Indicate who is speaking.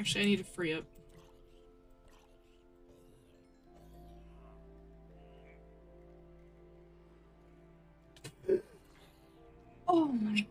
Speaker 1: Actually, I need to free up. Oh my